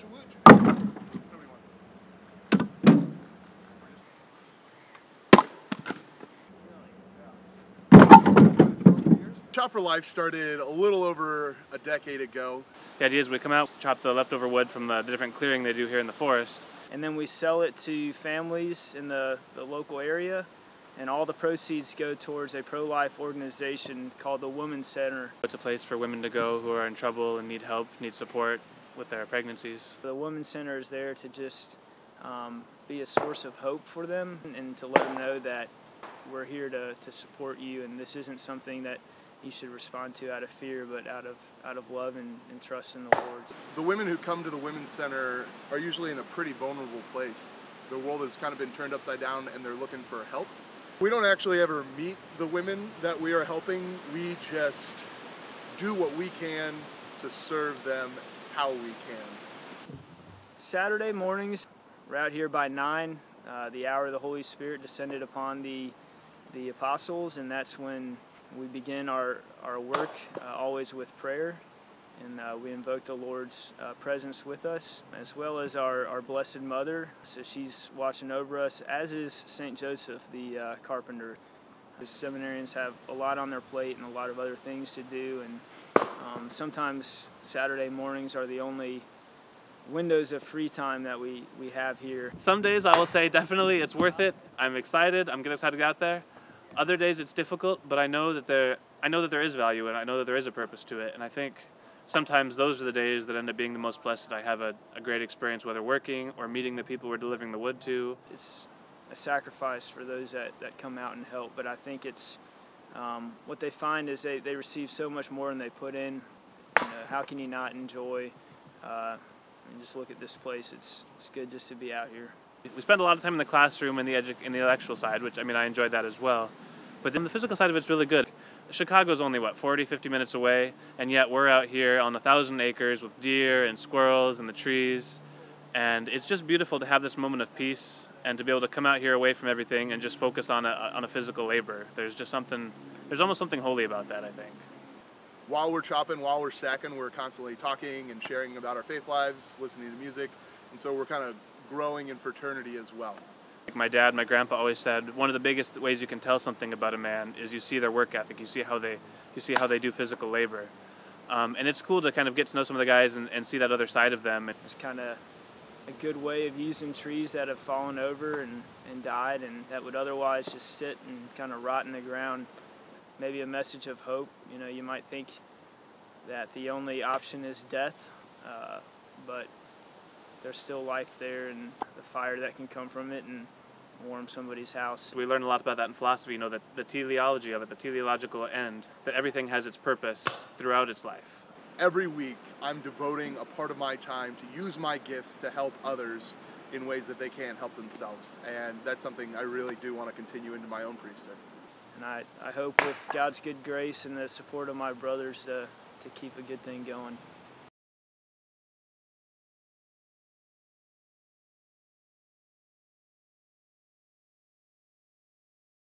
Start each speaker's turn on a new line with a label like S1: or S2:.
S1: Elijah Wood. Whatever you want. Chop for Life started a little over a decade ago.
S2: The idea is we come out, chop the leftover wood from the, the different clearing they do here in the forest,
S3: and then we sell it to families in the, the local area and all the proceeds go towards a pro-life organization called the Women's Center.
S2: It's a place for women to go who are in trouble and need help, need support with their pregnancies.
S3: The Women's Center is there to just um, be a source of hope for them and to let them know that we're here to, to support you and this isn't something that you should respond to out of fear, but out of out of love and, and trust in the Lord.
S1: The women who come to the Women's Center are usually in a pretty vulnerable place. The world has kind of been turned upside down and they're looking for help. We don't actually ever meet the women that we are helping. We just do what we can to serve them how we can.
S3: Saturday mornings, we're out here by 9. Uh, the hour of the Holy Spirit descended upon the, the apostles, and that's when we begin our, our work, uh, always with prayer and uh, we invoke the Lord's uh, presence with us, as well as our, our Blessed Mother. So she's watching over us, as is St. Joseph, the uh, carpenter. The seminarians have a lot on their plate and a lot of other things to do, and um, sometimes Saturday mornings are the only windows of free time that we, we have here.
S2: Some days I will say definitely it's worth it. I'm excited. I'm getting excited to get out there. Other days it's difficult, but I know that there I know that there is value and I know that there is a purpose to it. And I think sometimes those are the days that end up being the most blessed. I have a, a great experience, whether working or meeting the people we're delivering the wood to.
S3: It's a sacrifice for those that, that come out and help, but I think it's um, what they find is they, they receive so much more than they put in. You know, how can you not enjoy uh, and just look at this place? It's, it's good just to be out here.
S2: We spend a lot of time in the classroom and the, edu- in the intellectual side, which I mean, I enjoyed that as well. But then the physical side of it's really good. Chicago's only what 40 50 minutes away and yet we're out here on a thousand acres with deer and squirrels and the trees and it's just beautiful to have this moment of peace and to be able to come out here away from everything and just focus on a, on a physical labor there's just something there's almost something holy about that i think
S1: while we're chopping while we're stacking we're constantly talking and sharing about our faith lives listening to music and so we're kind of growing in fraternity as well
S2: my dad, my grandpa always said one of the biggest ways you can tell something about a man is you see their work ethic. You see how they, you see how they do physical labor, um, and it's cool to kind of get to know some of the guys and, and see that other side of them.
S3: It's kind of a good way of using trees that have fallen over and, and died and that would otherwise just sit and kind of rot in the ground. Maybe a message of hope. You know, you might think that the only option is death, uh, but there's still life there and the fire that can come from it and warm somebody's house.
S2: We learn a lot about that in philosophy, you know, that the teleology of it, the teleological end, that everything has its purpose throughout its life.
S1: Every week, I'm devoting a part of my time to use my gifts to help others in ways that they can't help themselves. And that's something I really do want to continue into my own priesthood.
S3: And I, I hope with God's good grace and the support of my brothers to, to keep a good thing going.